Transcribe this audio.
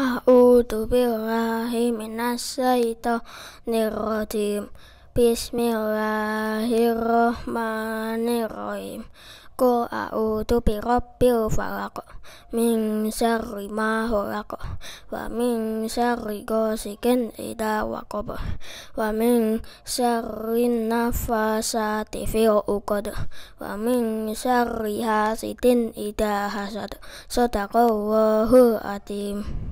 A'udhu billahi minasyaitonir rajim. Bismillahirrahmanirrahim. Qul a'udzu birabbil falaq min syarri ma khalaq wa min syarri ghasikin idza waqab wa min syarri nafasati fil 'uqad wa min syarri hasidin idza hasad. Sadaqallahul 'adzim.